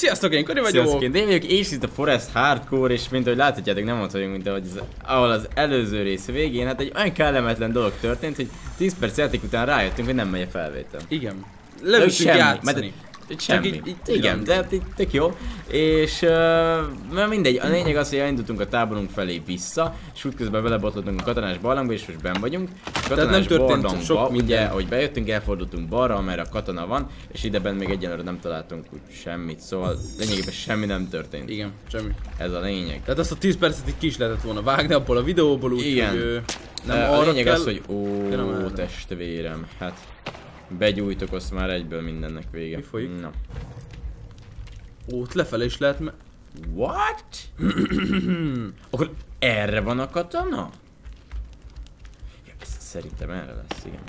Sziasztok, én Sziasztok, vagyok. én Dave vagyok, és itt a Forest Hardcore, és mint ahogy láthatjátok, nem ott vagyunk, mint ahogy az, ahol az előző rész végén, hát egy olyan kellemetlen dolog történt, hogy 10 perc játék után rájöttünk, hogy nem megy a felvétel. Igen. Leültünk játszani. Mert semmi. így- így Igen, pillanat. de hát így tök jó. És uh, mindegy, a lényeg az, hogy elindultunk a táborunk felé vissza, és útközben belebotlottunk a katonás barlangba, és most ben vagyunk. A katonás nem történt sok ugye, minden. ahogy bejöttünk, elfordultunk balra, amerre a katona van, és ideben még egyenlőre nem találtunk úgy semmit, szóval lényegében semmi nem történt. Igen, semmi. Ez a lényeg. Tehát azt a 10 percet így ki is lehetett volna vágni abból a videóból, úgy, Igen. hogy nem a arra lényeg kell. az, hogy ó, testvérem, hát begyújtok, azt már egyből mindennek vége. Mi folyik? Na. Ó, ott lefele is lehet, mert... What? Akkor erre van a katona? Ja, ez szerintem erre lesz, igen.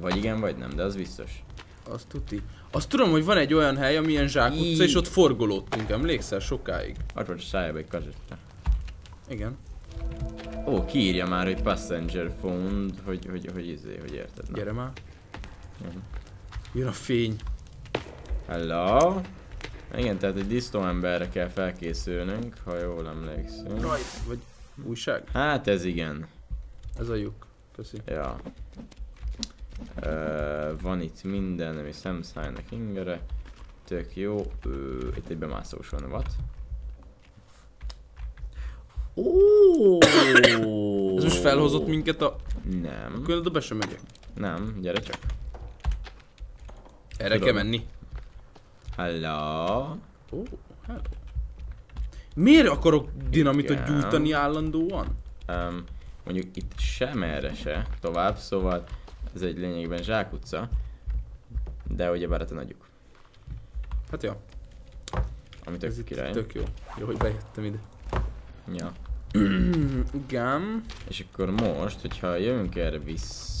Vagy igen, vagy nem, de az biztos. Azt tuti. Azt tudom, hogy van egy olyan hely, amilyen zsákutca, Így. és ott forgolódtunk, emlékszel? Sokáig. Ott volt a szájába egy kazetta. Igen. Ó, kiírja már, hogy passenger phone, hogy, hogy, hogy izé, hogy érted. Na. Gyere már. Jön a fény. Hello? Igen, tehát egy disztó emberre kell felkészülnünk, ha jól emlékszünk. Rajt. Vagy újság? Hát ez igen. Ez a lyuk. Köszi. Ja. Ö, van itt minden, ami szemszájnak ingere. Tök jó. Ö, itt egy bemászós van, what? Ez most felhozott minket a... Nem. Akkor be sem megyek. Nem, gyere csak. Erre Tudom. kell menni. Hello. Ó, hello. Miért akarok dinamitot Igen. gyújtani állandóan? Um, mondjuk itt sem erre se tovább, szóval ez egy lényegben zsákutca. De ugyebár hát a nagyuk. Hát ja, Ami ez tök király. tök jó. Jó, hogy bejöttem ide. Ja. Igen. És akkor most, hogyha jövünk erre vissza...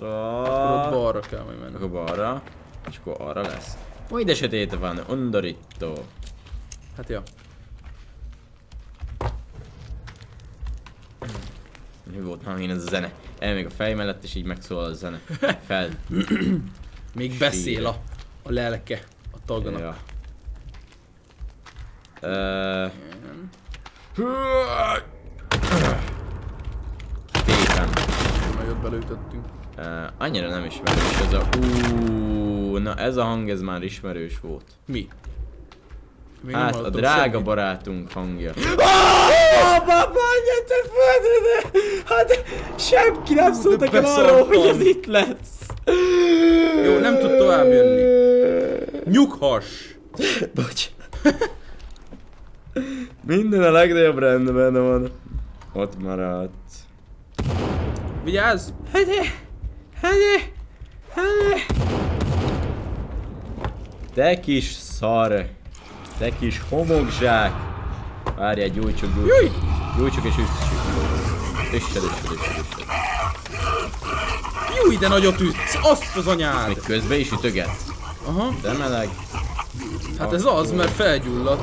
Akkor ott balra kell majd menni. Akkor balra, és akkor arra lesz. Majd esetét van, undorító. Hát ja. Mi volt már én ez a zene? El még a fej mellett, és így megszólal a zene. Fel. Még beszél a, a lelke a tagnak. Ja. Ö, Tépen. Nagyot belőtöttünk. Uh, annyira nem ismerős ez a... Uh, na ez a hang, ez már ismerős volt. Mi? Még hát a drága semmit. barátunk hangja. Baba, te földre! Hát senki nem szólt de nekem arról, hogy ez itt lesz. Jó, nem tud tovább jönni. Nyughas! Bocs. Minden a legnagyobb rendben van. Ott maradt. Vigyázz! Hede, hede, hede. Te kis szar. Te kis homokzsák. Várjál, gyújtsuk, gyújtsuk. Gyújtsuk és üssük. Üssed, üssed, üssed, üssed. Jó, ide nagyot ütsz! Azt az anyád! Még közben is ütöget. Aha, De meleg. hát ez az, mert felgyulladt.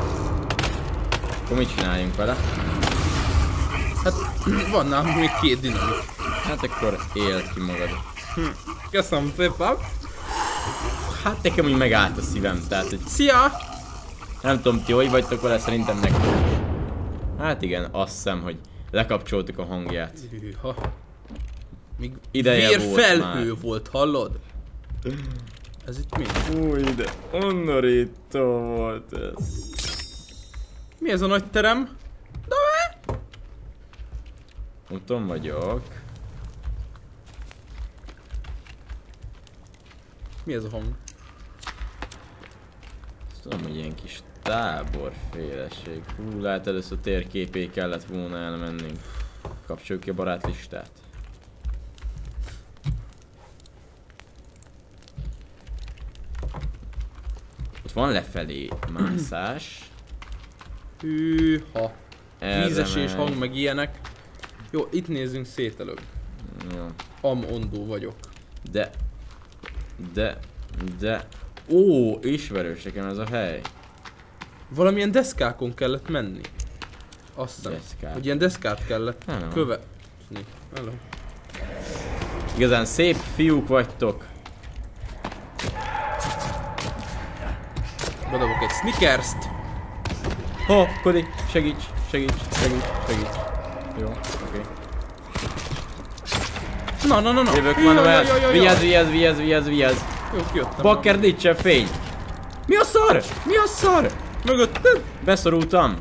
Akkor mit csináljunk vele? Hát van nálunk még két dinamit. Hát akkor éld ki magad. Köszönöm szépen! Hát nekem úgy megállt a szívem, tehát hogy Szia! nem tudom ti hogy vagytok vele, szerintem nekem. Hát igen, azt hiszem, hogy lekapcsoltuk a hangját. Hűha. Még Ideje vér volt felhő már. volt, hallod? Ez itt mi? Új, de undorító volt ez. Mi ez a nagy terem? Úton vagyok. Mi ez a hang? Azt tudom, hogy ilyen kis táborféleség. Hú, lehet először térképé kellett volna elmennünk. Kapcsoljuk ki a barátlistát. Ott van lefelé mászás. Hűha. Vízesés hang, meg ilyenek. Jó, itt nézzünk szét előbb. Jó. Am ondó vagyok. De... De... De... Ó, ismerős nekem ez a hely. Valamilyen deszkákon kellett menni. Azt hiszem. Deszkák. Hogy ilyen deszkát kellett Nem. követni. Hello. Igazán szép fiúk vagytok. egy Snickers-t. Ho, Kodi, segíts, segíts, segíts, segíts. Jó, oké. Na, na, na, na. Jövök, Manuel. Vigyázz, vigyázz, vigyázz, vigyázz, vigyázz. Bakker, nincsen fény. Mi a szar? Mi a szar? Mögötted. Beszorultam.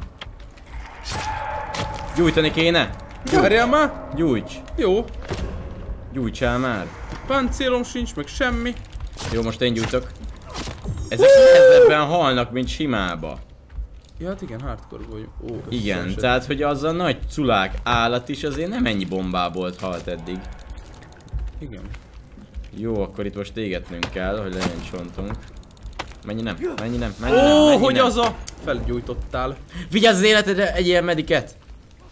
Gyújtani kéne. Várjál már. Gyújts. Jó. Gyújtsál már. Páncélom sincs, meg semmi. Jó, most én gyújtok. Ezek nehezebben halnak, mint simába. Ja, hát igen, hardcore vagy. Ó, Igen, tehát hogy az a nagy culák állat is azért nem ennyi bombából halt eddig. Igen. Jó, akkor itt most égetnünk kell, hogy legyen csontunk. Mennyi nem, mennyi nem, mennyi nem, mennyi hogy nem. az a... Felgyújtottál. Vigyázz az életedre, egy ilyen mediket!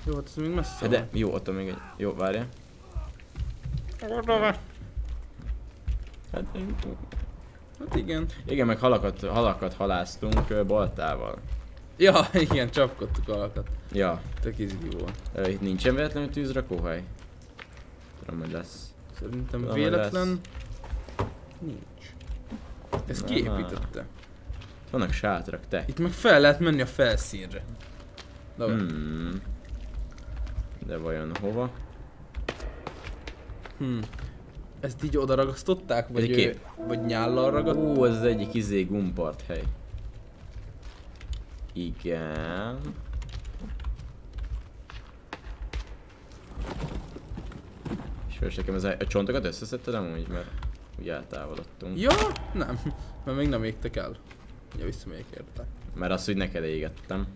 Jó, hát ez még messze De, jó, ott még egy, jó, várja. Hát, Hát igen. igen, meg halakat, halakat haláztunk baltával. Ja, igen, csapkodtuk alakat. Ja, Tök izgi volt. itt nincsen véletlenül tűzrakóhely? Tudom, hogy lesz. Szerintem Tudom, véletlen... Nincs. Ez Aha. kiépítette. Vannak sátrak, te. Itt meg fel lehet menni a felszínre. De hmm. De vajon hova? hmm. Ezt így oda ragasztották? egy Vagy, kép. ö, vagy nyállal ragadták? Ó, ez az egyik izé gumpart hely. Igen. És nekem ez a, a csontokat összeszedted amúgy, mert úgy eltávolodtunk. Ja, nem. Mert még nem égtek el. Ja, vissza még érte. Mert azt, hogy neked égettem.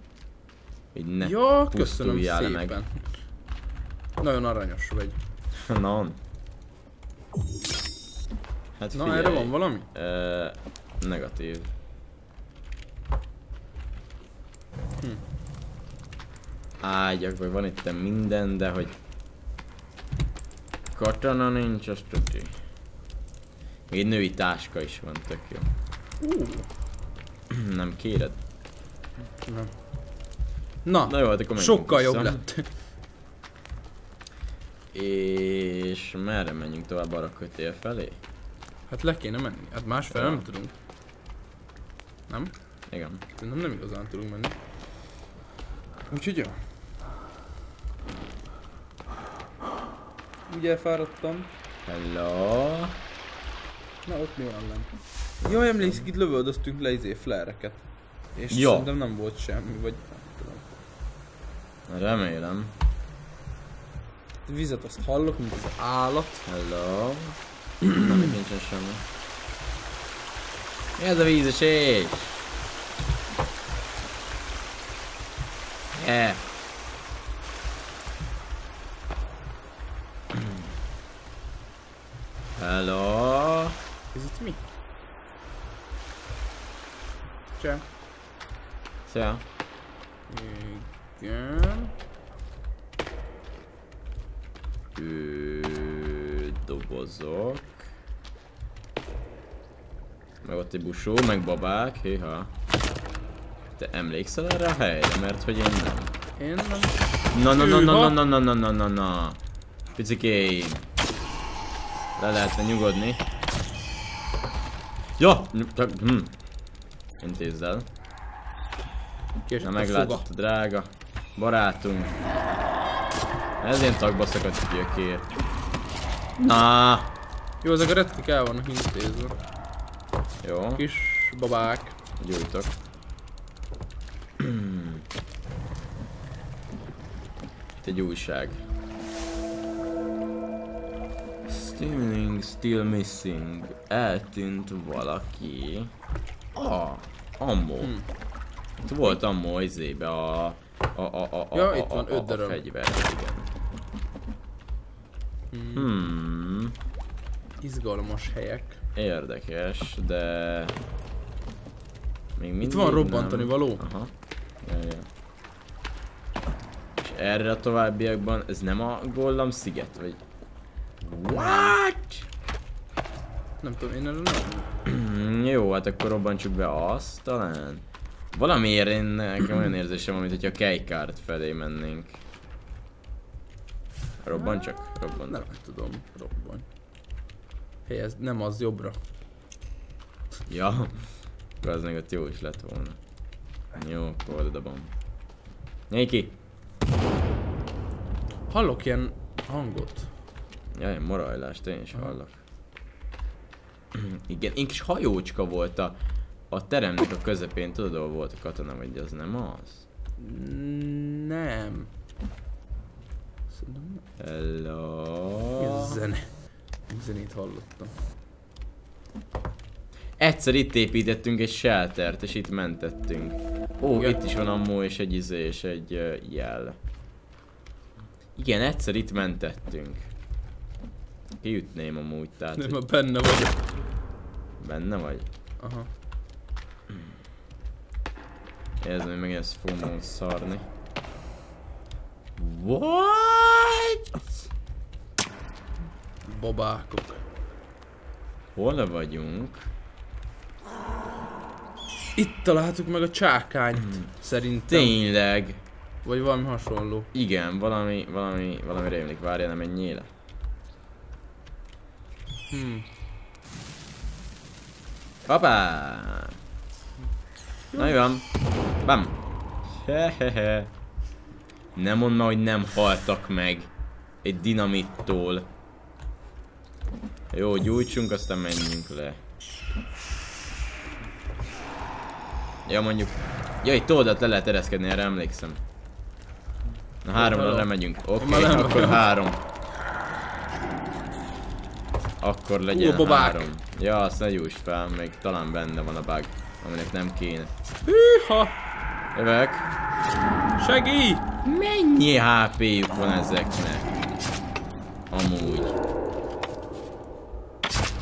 Így ne. Ja, köszönöm szépen. Nagyon aranyos vagy. Na. Hát Na, figyelj. erre van valami? Ö, negatív. Hm. Ágyak, vagy van itt minden, de hogy... Katana nincs, azt tuti. Még egy női táska is van, tök jó. Uh, Nem kéred? nem. Na, Na jó, hát akkor sokkal vissza. jobb lett. És merre menjünk tovább arra kötél felé? Hát le kéne menni. Hát másfele Ja. nem tudunk. Nem? Igen. Szerintem nem igazán tudunk menni. Úgyhogy jó. Úgy elfáradtam. Hello. Na ott mi van lent? Jaj, emlékszik, itt lövöldöztünk le izé flereket. És Ja. szerintem nem volt semmi, vagy nem tudom. Remélem. Vizet azt hallok, mint az állat. Hello. Nem, nincsen semmi. Mi ez a vízesés? Yeah. Hello. Ez itt mi? Cseh. Szia. Igen. Ö, dobozok. Meg ott egy busó, meg babák, héha. Te emlékszel erre a helyre? Mert hogy én nem. Én nem. Na na na na Hűha. na na na na na na Picikéim. Le lehetne nyugodni. Ja! Hm. Intézd el. Na a meglátod, drága. Barátunk. Ez ilyen tagba szakadt gyökér. Na, Jó, ezek a retkik el vannak intézve. jó, Kis babák. gyújtok. Itt egy újság. Stealing, still missing. Eltűnt valaki. Ah, ammo. Hm. Itt volt ammo izébe a... A, a, a, a, Ja, a, itt van a, öt a, a darab. fegyver, igen. Hmm, Izgalmas helyek. érdekes, de... Még mindig Itt van robbantani nem. való. Aha. Ja, ja. És erre a továbbiakban, ez nem a Gollam sziget, vagy... What? Nem tudom, én erre nem. Jó, hát akkor robbantsuk be azt talán. Valamiért én nekem olyan érzésem, van, mint hogyha a Kejkárt felé mennénk. Robban csak? Robban. Nem tudom, robban. Helyez, nem az jobbra. Ja. Akkor az még ott jó is lett volna. Jó, akkor oda dobom. Nyelj ki! Hallok ilyen hangot. Jaj, morajlást én is hallok. Igen, én kis hajócska volt a, a teremnek a közepén, tudod, ahol volt a katona, vagy az nem az? Nem. Szerintem nem. Hello. Ez zene? Zenét hallottam. Egyszer itt építettünk egy sheltert, és itt mentettünk. Ó, Igen. itt is van ammó, és egy izé, és egy uh, jel. Igen, egyszer itt mentettünk. Kiütném amúgy, tehát Nem, hogy benne vagyok. benne vagy. Aha. Érzem, hogy meg ezt fogom szarni. What? Babákok. Hol vagyunk? Itt találtuk meg a csákányt. Szerintem. Tényleg. Vagy valami hasonló. Igen, valami, valami, valami rémlik. Várjál, nem menjél le. Hmm. Hoppá! Na jó van. Bam! Hehehe. Nem mondd már, hogy nem haltak meg. Egy dinamittól. Jó, gyújtsunk, aztán menjünk le. Ja, mondjuk... Ja, itt oldalt le lehet ereszkedni, erre emlékszem. Na háromra lemegyünk. Oké, nem akkor három. Akkor legyen Ú, babák. három. Ja, azt ne gyújts fel, még talán benne van a bug, aminek nem kéne. Hűha! Jövök. Segíj! Mennyi HP-juk van ezeknek? Amúgy.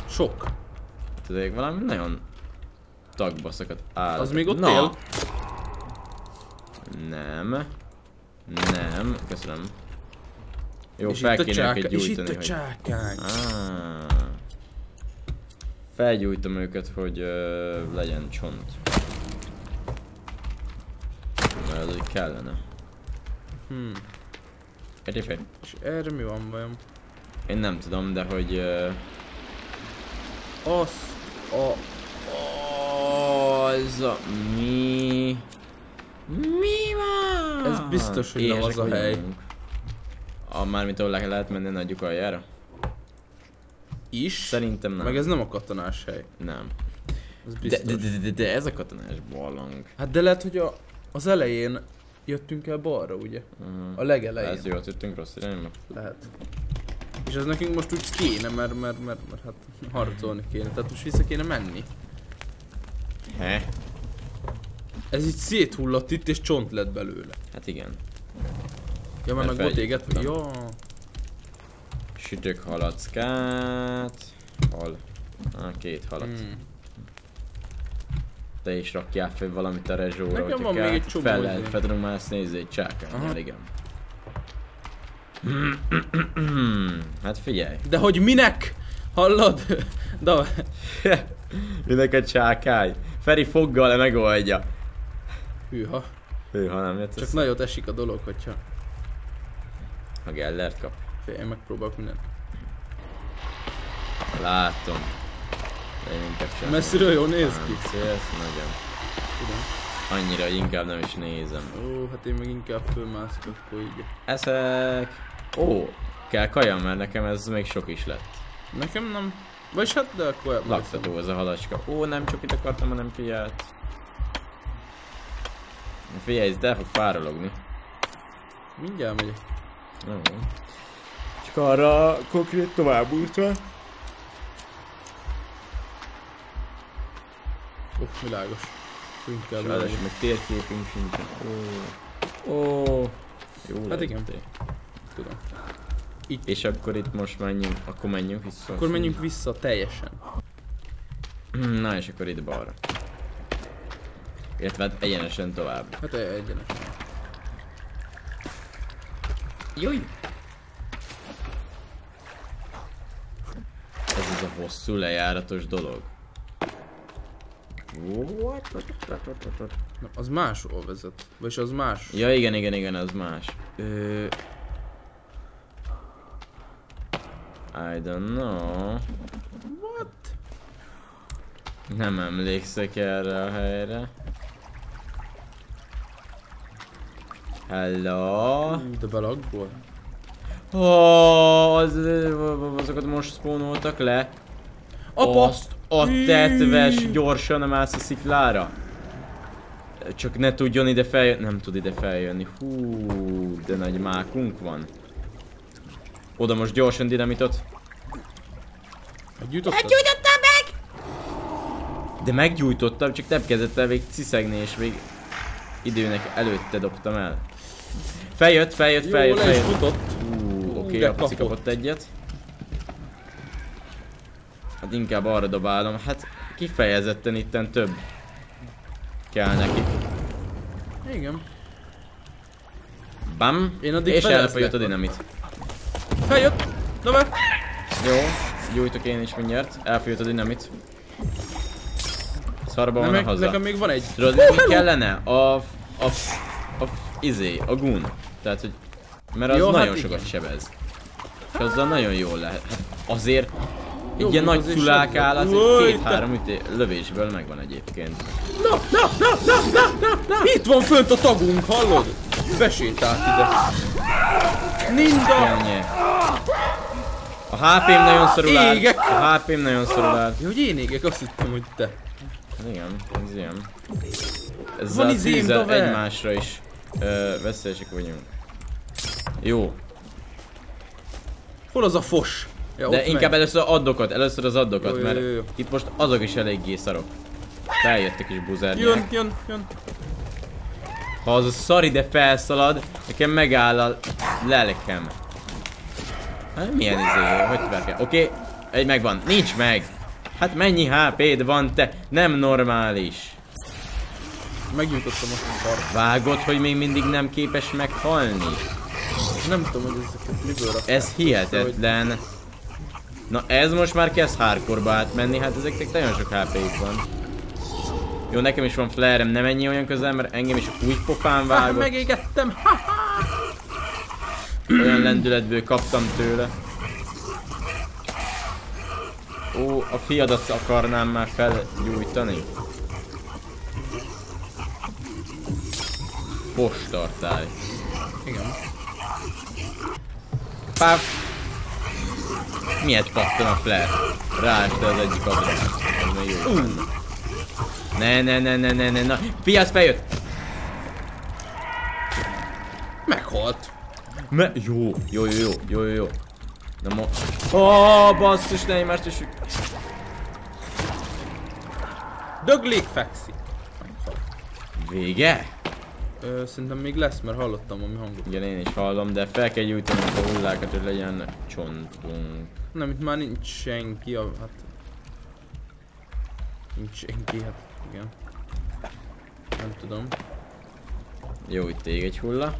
Sok. Tudod, valami nagyon tagbaszakat áll. Az még ott Na. él? Nem. Nem. Köszönöm. Jó, és fel kéne őket és gyújtani, itt a hogy... csákány. Ah. Felgyújtom őket, hogy ö, legyen csont. Mert úgy kellene. Hmm. Egyébként És erre mi van vajon? én nem tudom, de hogy... Ö, Azt a... az a... Mi... Mi van? Ez biztos, hogy nem Éhesek az a hely. vagyunk. A, mármint ahol le lehet menni nagyjuk aljára? Is? Szerintem nem. Meg ez nem a katonás hely. Nem. Ez De, de, de, de, de, ez a katonás ballang. Hát de lehet, hogy a, az elején jöttünk el balra, ugye? Uh-huh. A legelején. Ez jól jöttünk rossz irányba. Lehet. És ez nekünk most úgy kéne, mert, mert, mert, mert hát harcolni kéne. Tehát most vissza kéne menni. He? Ez így széthullott itt, és csont lett belőle. Hát igen. Ja, mert meg volt felgyújtottam. Ja. Sütök halackát. Hal. Ah, két halat. Hmm. Te is rakjál fel valamit a rezsóra, Nekem van még egy csomó Fel izé. lehet, ezt nézni egy csákányjal, igen. hát figyelj. De hogy minek? Hallod? Da, Minek egy csákány? Feri foggal le megoldja. hűha. Ő, ha nem jött, Csak nagyot esik a dolog, hogyha ha Gellert kap. én megpróbálok mindent. Látom. De én inkább sem. Messziről jól néz ki. Szélsz, nagyon. Tudom. Annyira, inkább nem is nézem. Ó, hát én meg inkább fölmászok, akkor így. Eszek. Ó, kell kaja, mert nekem ez még sok is lett. Nekem nem. Vagy hát, de akkor Laktató ez a halacska. Ó, nem csak itt akartam, hanem piát. Figyelj, ez el fog párologni. Mindjárt megyek. Jó. Csak arra konkrét tovább útra. Ó, világos. Inkább megyek. meg térképünk sincsen. Ó. Ó. Jó Hát igen. Tudom. És akkor itt most menjünk, akkor menjünk vissza. Akkor menjünk vissza teljesen. Na és akkor itt balra. Illetve hát egyenesen tovább. Hát egy- Júj! Ez az a hosszú lejáratos dolog. What? Na, az máshol vezet. Vagyis az más. Ja igen, igen, igen, az más. Ö... I don't know. What? Nem emlékszek erre a helyre. Hello. De belaggol. Oh, az, azokat most spónoltak le. Apa! Azt a tetves gyorsan emelsz a sziklára. Csak ne tudjon ide feljönni. Nem tud ide feljönni. Hú, de nagy mákunk van. Oda most gyorsan dinamitot. Meggyújtottad? Gyújtottam meg! De meggyújtottam, csak nem kezdett el még ciszegni, és még időnek előtte dobtam el. Feljött, feljött, Jó, feljött, is feljött. futott. Hú, oké, de a kapott. kapott egyet. Hát inkább arra dobálom, hát kifejezetten itten több kell neki. Igen. Bam, Én addig és elfogyott a dinamit. Feljött! Be! Jó, gyújtok én is mindjárt, elfogyott a dinamit. Szarba van haza. nekem még van egy. Tudod, mi kellene? A, a, izé, a gun. Tehát, hogy, mert az Jó, hát nagyon igen. sokat sebez. És azzal nagyon jól lehet. Hát azért, Jó, egy ilyen nagy sebzett. áll, az két-három üté, lövésből megvan egyébként. Na, na, na, na, na, na, na! Itt van fönt a tagunk, hallod? Besétált ide. Ninda! Ennyi. A HP-m nagyon szorul áll. Égek! A HP-m nagyon szorul áll. Jó, hogy én égek, azt hittem, hogy te. Igen, ez ilyen. Ezzel Van a izém, egymásra is ö, veszélyesek vagyunk. Jó, Hol az a fos? Ja, de inkább megy. először addokat, először az addokat, Jó, jó, mert jó, jó. itt most azok is eléggé szarok. Feljöttek is buzernyák. Jön, jön, jön. Ha az a szar ide felszalad, nekem megáll a lelkem. Hát milyen izé, hogy verke? Oké, egy megvan. Nincs meg. Hát mennyi HP-d van te? Nem normális. Meggyújtottam azt a szart. Vágod, hogy még mindig nem képes meghalni? Nem tudom, hogy ezeket miből rakták. Ez hihetetlen. Na ez most már kezd hardcore átmenni, hát ezeknek nagyon sok hp van. Jó, nekem is van flare nem ennyi olyan közel, mert engem is úgy pofán Ah, vágott. megégettem! Ha! Olyan lendületből kaptam tőle. Ó, a fiadat akarnám már felgyújtani. Postartály. Igen. Páf! Miért pattan a flare? Ráeste az egyik ablak. Ez még jó. Uh. Ne, ne, ne, ne, ne, ne, na. Fiasz feljött! Meghalt. Me jó, jó, jó, jó, jó, jó. Na mo... Oh, basszus, ne egymást is... Döglik fekszik. Vége? Ö, szerintem még lesz, mert hallottam valami hangot. Igen, én is hallom, de fel kell gyújtani a hullákat, hogy legyen csontunk. Nem, itt már nincs senki, a, hát... Nincs senki, hát igen. Nem tudom. Jó, itt ég egy hulla.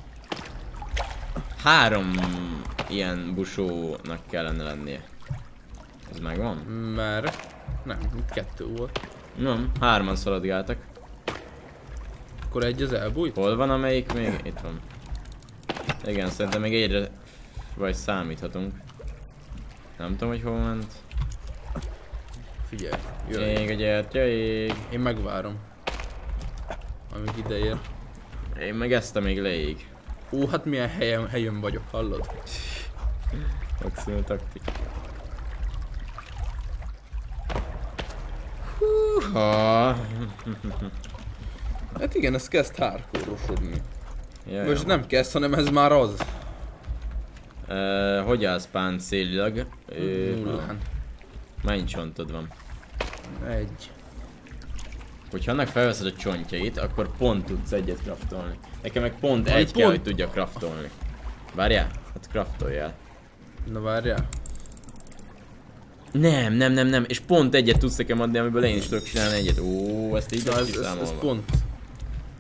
Három ilyen busónak kellene lennie. Ez megvan? Mert... Nem, itt kettő volt. Nem, hárman szaladgáltak. Akkor egy az elbújt? Hol van amelyik még? Itt van. Igen, szerintem még egyre vagy számíthatunk. Nem tudom, hogy hol ment. Figyelj, jöjj. Ég a gyertya, ég. Én megvárom. Amíg ide ér. Én meg ezt a még leég. Ó, hát milyen helyen, helyen vagyok, hallod? Maximum taktik. Ha. Hát igen, ez kezd hardcore-osodni. Jaj, Most nem kezd, hanem ez már az. Uh, hogy állsz páncélilag? Ö, Nullán. Mennyi csontod van? Egy. Hogyha annak felveszed a csontjait, akkor pont tudsz egyet craftolni. Nekem meg pont egy kell, pont- hogy tudja craftolni. Várjál? Hát craftoljál. Na várjál. Nem, nem, nem, nem. És pont egyet tudsz nekem adni, amiből én is tudok csinálni egyet. Ó, ezt így Na ez, ez, ez pont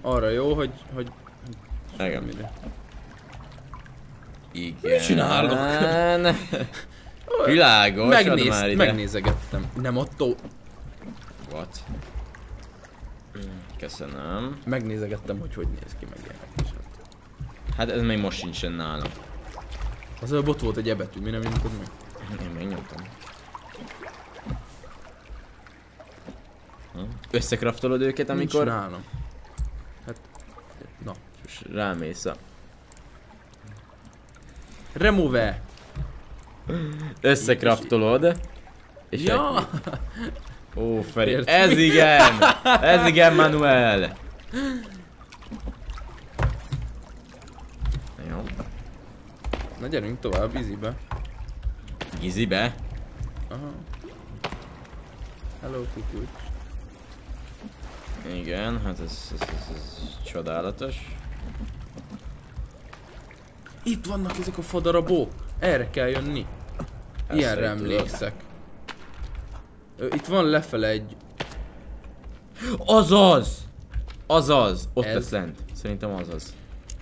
arra jó, hogy, hogy Igen. mire. Igen. Mit csinálok? Világos, Megnéz, már ide. megnézegettem. Nem attól. What? Köszönöm. Megnézegettem, hogy hogy néz ki meg ilyenek. Hát ez még most sincsen nálam. Az előbb ott volt egy ebetű, mi nem nyomtad meg? Én megnyomtam. Hm? Összekraftolod őket, Nincs amikor nálam. És rámész a Remove. Összekraftolod. És Ja. egy... Ó, Feri, Értem. ez igen! Ez igen, Manuel! Jó. Na gyerünk tovább, easybe. Gizibe. Aha. Hello, kukucs. Igen, hát ez, ez, ez, ez csodálatos. Itt vannak ezek a fadarabok. Erre kell jönni. Ilyenre emlékszek. Itt van lefele egy... Azaz! Azaz! Ott Ez. lesz lent. Szerintem azaz.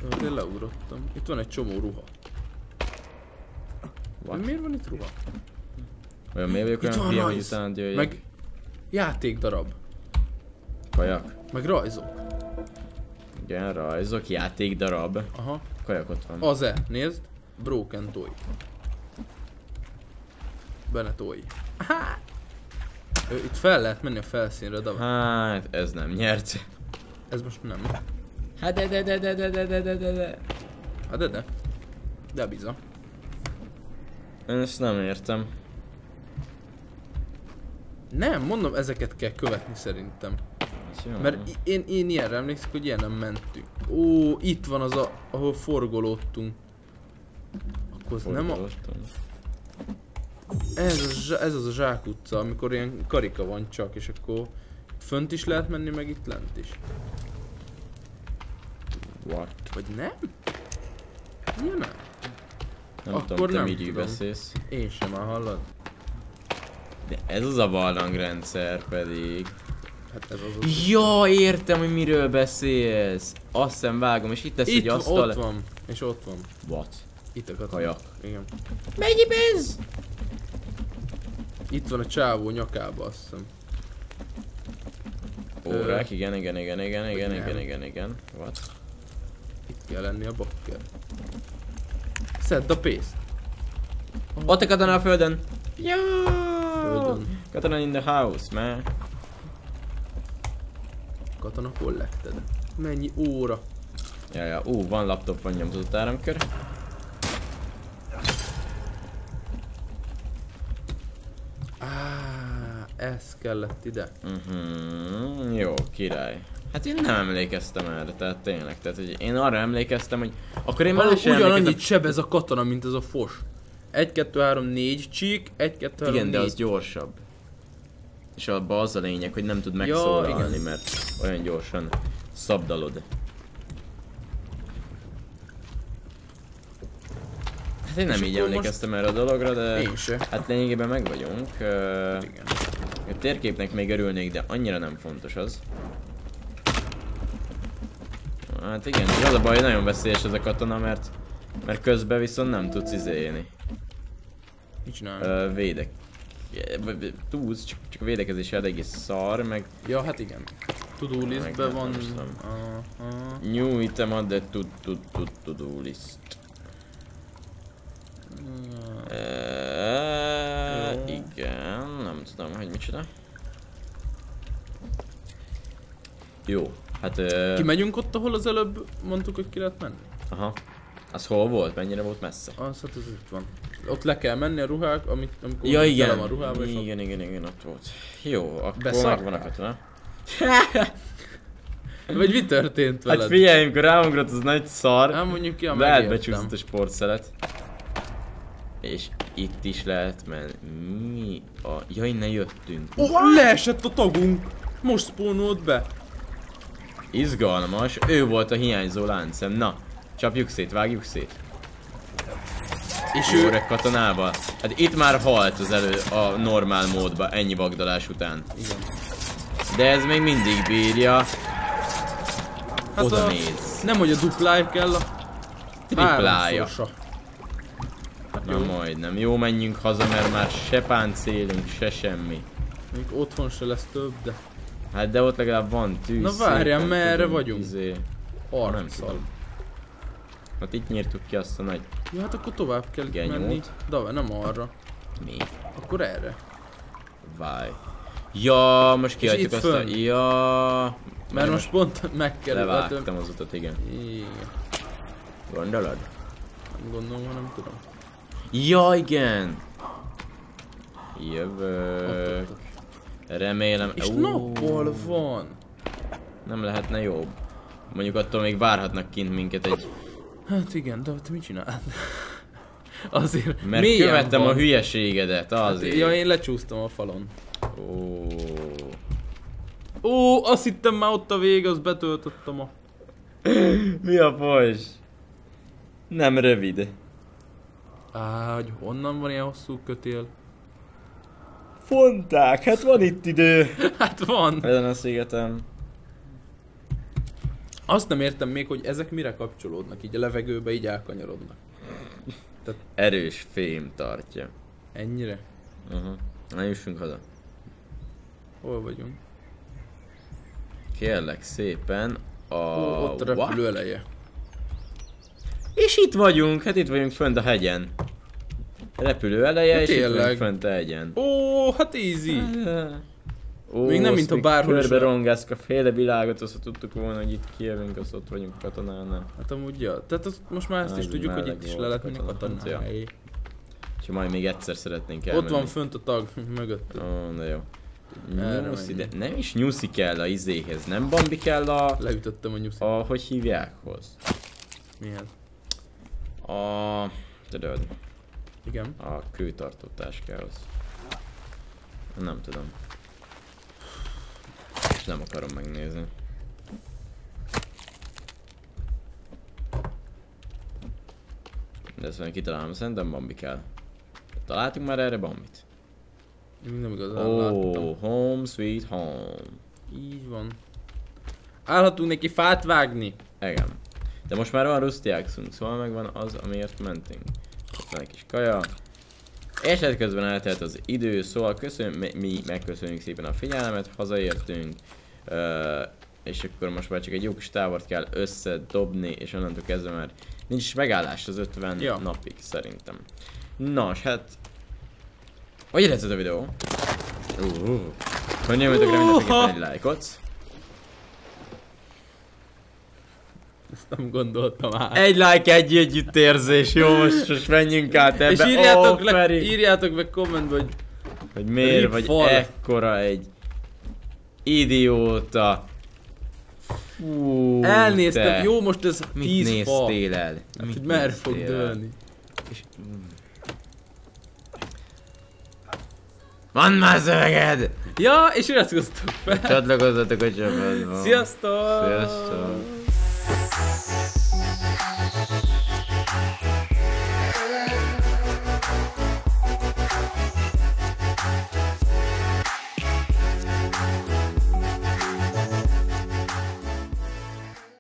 Ö, Én leugrottam. Itt van egy csomó ruha. What? Miért van itt ruha? Olyan miért vagyok olyan hülye, hogy utána jöjjek? Meg játékdarab. Kajak. Meg rajzok. Igen, rajzok, játékdarab. Aha. Kajak ott van. Az-e, nézd. Broken toy. Benne toy. Itt fel lehet menni a felszínre, de Hát, ez nem nyert. ez most nem. Hát de de de de de de de de de de. Hát de de. De biza. Én ezt nem értem. Nem, mondom, ezeket kell követni szerintem. Jó. Mert én, én ilyenre emlékszem, hogy ilyen nem mentünk. Ó, itt van az, a, ahol forgolódtunk. Akkor az nem a, ez, a, ez az a zsák utca, amikor ilyen karika van csak, és akkor fönt is lehet menni, meg itt lent is. What? Vagy nem? Ja, nem. Nem Akkor tudom, te nem tudom. beszélsz. Én sem már hallod? De ez az a barlangrendszer pedig. Hát ez az. Ja, értem, hogy miről beszélsz. Azt hiszem vágom, és itt lesz Itt egy asztal. ott van. És ott van. What? Itt a. Kajak. Igen. Mennyi pénz? Itt van a csávó nyakába, azt hiszem. Órák, igen, igen, igen, igen, igen, nem. igen, igen, igen. What? Itt kell lenni a bakker. Szedd a pénzt. Ott a katona a földön. Ja! Földön. Katona in the house, man. Katona collected. Mennyi óra? Ja, ja, ú, van laptop, van nyomtatott áramkör. Á, ez kellett ide. Mhm, jó, király. Hát én nem emlékeztem erre, tehát tényleg, tehát hogy én arra emlékeztem, hogy akkor én már ugyanannyit seb ez a katona, mint ez a fos. 1, 2, 3, 4 csík, 1, 2, 3, Igen, de 4. az gyorsabb. És abban az a lényeg, hogy nem tud megszólalni, igen. mert olyan gyorsan szabdalod. Hát én nem És így emlékeztem erre a dologra, de Én hát lényegében meg vagyunk. Ö, Igen. A térképnek még örülnék, de annyira nem fontos az. Hát igen, és az a baj, nagyon veszélyes ez a katona, mert, mert közben viszont nem tudsz izélni. Mit csinálni? Ö, védek. Tudsz, csak, csak a védekezés eléggé szar, meg Ja, hát igen. To-do listben van... Megnézem. Aha. new item ad the to, to, to, to do list. Igen, nem tudom, hogy micsoda. Jó, hát... Ö, Kimegyünk ott, ahol az előbb mondtuk, hogy ki lehet menni? Aha. Az hol volt? Mennyire volt messze? Az, hát az itt van. Ott le kell menni a ruhák, amit, amikor Ja tele igen, van a ruhába, ott... igen, igen, igen, ott volt. Jó, akkor Beszartál? megvan a katona. Vagy mi történt veled? Hát figyelj, amikor ráugrott az nagy szar, Hát mondjuk ja, lehet becsúszott a sportszelet. És itt is lehet menni. Mi a... Ja, innen jöttünk. Ó, leesett a tagunk! Most spawnolt be. Izgalmas, ő volt a hiányzó láncem. Na, csapjuk szét, vágjuk szét. És ő... öreg katonával. Hát itt már halt az elő a normál módba, ennyi vagdalás után. Igen. De ez még mindig bírja. Hát Oda a- néz. Nem, hogy a duplája kell a... Triplája. Hát Na jó. majdnem. Jó, menjünk haza, mert már se páncélunk, se semmi. Még otthon se lesz több, de... Hát de ott legalább van tűz. Na várjál, merre vagyunk? Izé. Nem Arccal. Hát itt nyírtuk ki azt a nagy... Ja, hát akkor tovább kell Genyót. menni. De nem arra. Mi? Akkor erre. Vaj. Ja, most itt azt a... fönn? Ja... Mert most pont meg kell... Levágtam az utat, igen. Igen. Gondolod? Gondolom, ha nem tudom. Ja, igen! Jövök. Remélem... És nappal van. Nem lehetne jobb. Mondjuk attól még várhatnak kint minket egy... Hát igen, de te mit csinálod? Azért Mert mélyen követtem van. a hülyeségedet, azért. Ja, én lecsúsztam a falon. Ó. Ó, azt hittem már ott a vége, azt betöltöttem a... Mi a fos? Nem rövid. Á, hogy honnan van ilyen hosszú kötél? Fonták, hát van itt idő. Hát van. Ezen a szigeten. Azt nem értem még, hogy ezek mire kapcsolódnak, így a levegőbe így elkanyarodnak. Erős fém tartja. Ennyire? Uh-huh. Na jussunk haza. Hol vagyunk? Kérlek szépen a... Ó, ott a repülő What? eleje. És itt vagyunk, hát itt vagyunk fönt a hegyen. Repülő eleje, Ja, és itt tényleg. vagyunk fönt a hegyen. Ó, hát easy. Ó, Még nem, mintha még bárhol is Körbe a- a féle világot, azt tudtuk volna, hogy itt kijövünk, azt ott vagyunk katonánál. Hát amúgy, ja. Tehát azt most már ezt is tudjuk, hogy itt is le lehet menni katona. katonáig. És majd még egyszer szeretnénk Ott elmenni. van fönt a tag, mögött. Ó, de jó. Nyuszi, de nem is nyuszi kell a izéhez, nem Bambi kell a... Leütöttem a nyuszit. a hogy hívják hoz? Milyen? A... Tudod, Igen. a kőtartó táskához. Nem tudom. És nem akarom megnézni. De ezt majd kitalálom, szerintem Bambi kell. Találtunk már erre Bambit? Nem igazán Ó, láttam. oh, home sweet home. Így van. Állhatunk neki fát vágni. Igen. De most már van rustiákszunk, szóval megvan az, amiért mentünk. Van egy kis kaja. És hát közben eltelt az idő, szóval köszön, mi, megköszönjük szépen a figyelmet, hazaértünk. Ö, és akkor most már csak egy jó kis távort kell összedobni, és onnantól kezdve már nincs is megállás az 50 Ja. napig szerintem. Nos, hát... Hogy ez a videó? Uh, hogy nyomjatok rá mindenféleképpen egy lájkot. Ezt nem gondoltam át. Egy like, egy együttérzés, jó, most, most menjünk át ebbe. És írjátok, Ó, le, Feri, írjátok meg kommentbe, hogy hogy miért vagy fal. ekkora egy idióta. Fú, elnéztem, te. jó most ez Mit 10 fa. néztél el? Hát, Mit merre fog el? dőlni. És... Van már szöveged! Ja, és iratkozzatok fel. Csatlakozzatok a csapatba. Sziasztok! Sziasztok!